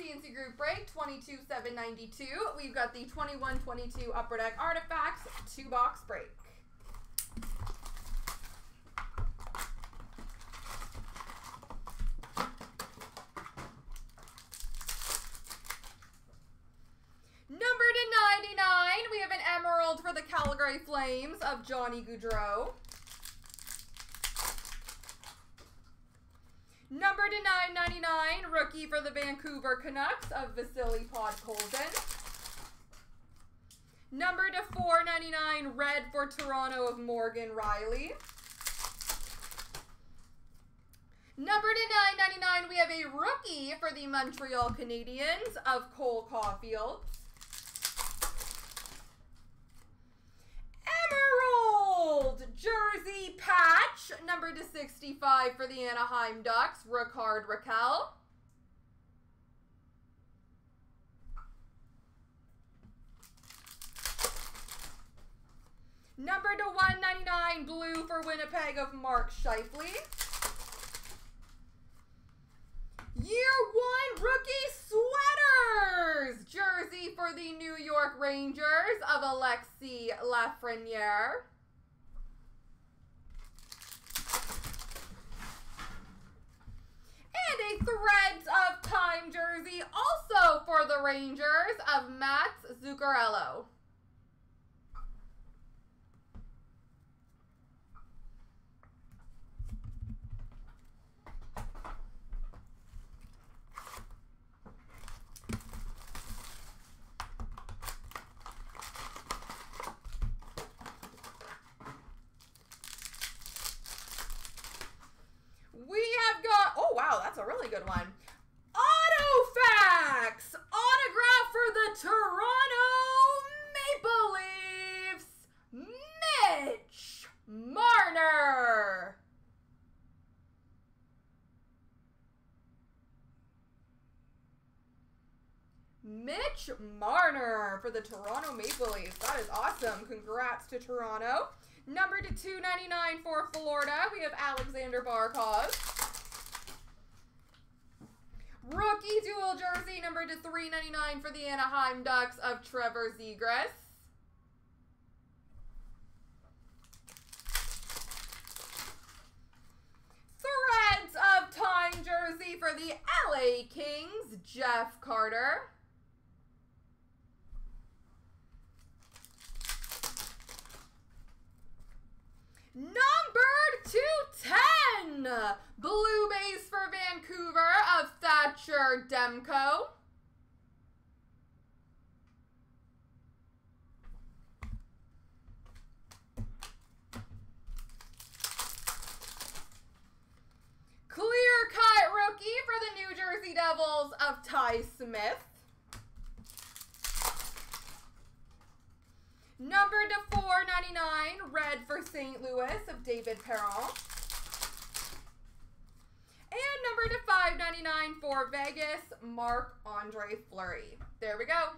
CNC Group Break 22792. We've got the 2122 Upper Deck Artifacts two box break. Number to 99, we have an Emerald for the Calgary Flames of Johnny Gaudreau. Number to 999, rookie for the Vancouver Canucks of Vasily Podkolzin. Number to 499, red for Toronto of Morgan Rielly. Number to 999, we have a rookie for the Montreal Canadiens of Cole Caufield. Emerald jersey number to 65 for the Anaheim Ducks, Rickard Rakell. Number to 199, blue for Winnipeg of Mark Scheifele. Year one rookie sweaters jersey for the New York Rangers of Alexis Lafreniere. And a Threads of Time jersey also for the Rangers of Mats Zuccarello. We have got, oh wow, that's a really good one. Autofacts! Autograph for the Toronto Maple Leafs, Mitch Marner. Mitch Marner for the Toronto Maple Leafs. That is awesome. Congrats to Toronto. Number to 299 for Florida, we have Aleksander Barkov. Rookie dual jersey, number to 399 for the Anaheim Ducks of Trevor Zegras. Threads of Time jersey for the LA Kings, Jeff Carter. Number 210, blue base for Vancouver of Thatcher Demko. Clear cut rookie for the New Jersey Devils of Ty Smith. Number to 499, red for St. Louis of David Perron. And number to 599 for Vegas, Mark Andre Fleury. There we go.